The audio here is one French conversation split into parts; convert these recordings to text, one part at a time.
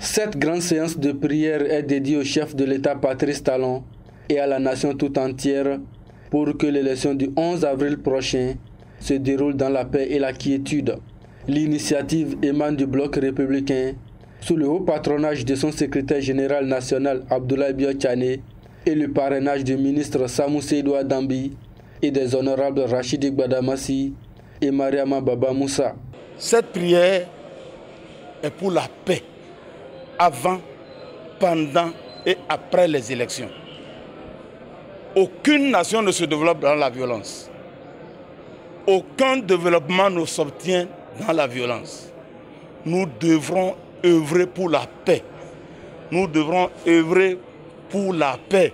Cette grande séance de prière est dédiée au chef de l'État Patrice Talon et à la nation tout entière pour que l'élection du 11 avril prochain se déroule dans la paix et la quiétude. L'initiative émane du bloc républicain. Sous le haut patronage de son secrétaire général national Abdoulaye Biochane et le parrainage du ministre Samou Seydou Dambi et des honorables Rachid Gbadamassi et Mariama Baba Moussa. Cette prière est pour la paix avant, pendant et après les élections. Aucune nation ne se développe dans la violence. Aucun développement ne s'obtient dans la violence. Nous devrons œuvrer pour la paix. Nous devrons œuvrer pour la paix.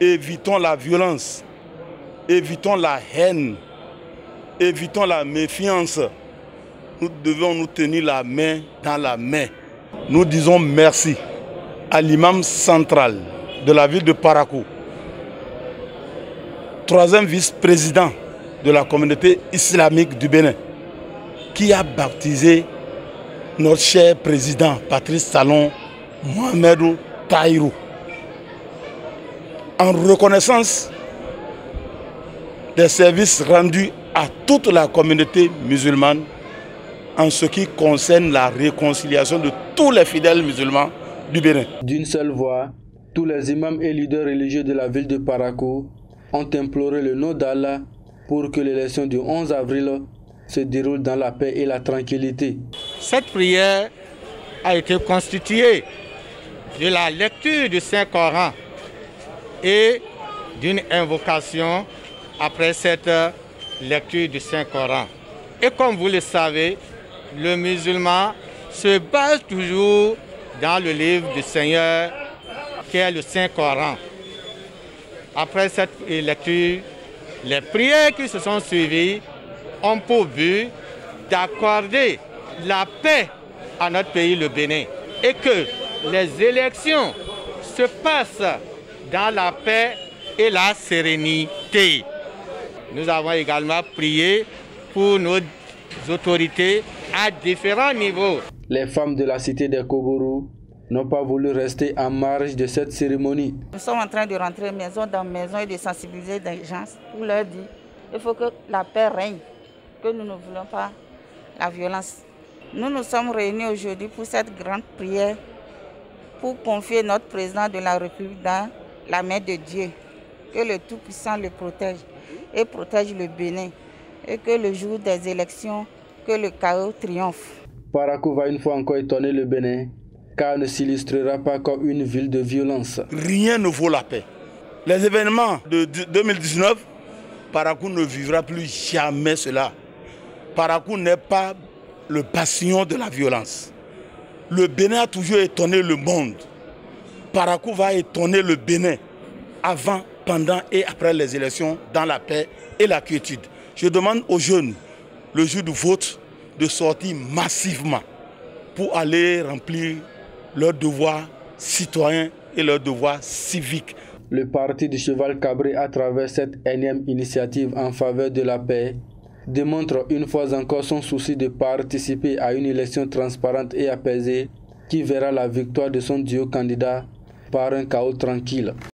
Évitons la violence. Évitons la haine. Évitons la méfiance. Nous devons nous tenir la main dans la main. Nous disons merci à l'imam central de la ville de Parakou, troisième vice-président de la communauté islamique du Bénin, qui a baptisé notre cher président Patrice Talon Mohamedou Taïrou. En reconnaissance des services rendus à toute la communauté musulmane en ce qui concerne la réconciliation de tous les fidèles musulmans du Bénin. D'une seule voix, tous les imams et leaders religieux de la ville de Parakou ont imploré le nom d'Allah pour que l'élection du 11 avril se déroule dans la paix et la tranquillité. Cette prière a été constituée de la lecture du Saint-Coran et d'une invocation après cette lecture du Saint-Coran. Et comme vous le savez, le musulman se base toujours dans le livre du Seigneur qui est le Saint-Coran. Après cette lecture, les prières qui se sont suivies ont pour but d'accorder la paix à notre pays, le Bénin, et que les élections se passent dans la paix et la sérénité. Nous avons également prié pour nos autorités à différents niveaux. Les femmes de la cité des Kobourou n'ont pas voulu rester en marge de cette cérémonie. Nous sommes en train de rentrer maison dans maison et de sensibiliser les gens pour leur dire qu'il faut que la paix règne, que nous ne voulons pas la violence. Nous nous sommes réunis aujourd'hui pour cette grande prière pour confier notre président de la République dans la main de Dieu. Que le Tout-Puissant le protège et protège le Bénin. Et que le jour des élections, que le chaos triomphe. Parakou va une fois encore étonner le Bénin, car ne s'illustrera pas comme une ville de violence. Rien ne vaut la paix. Les événements de 2019, Parakou ne vivra plus jamais cela. Parakou n'est pas le bastion de la violence. Le Bénin a toujours étonné le monde. Parakou va étonner le Bénin avant, pendant et après les élections dans la paix et la quiétude. Je demande aux jeunes, le jour du vote, de sortir massivement pour aller remplir leurs devoirs citoyens et leurs devoirs civiques. Le parti du cheval cabré, à travers cette énième initiative en faveur de la paix, démontre une fois encore son souci de participer à une élection transparente et apaisée qui verra la victoire de son duo candidat par un chaos tranquille.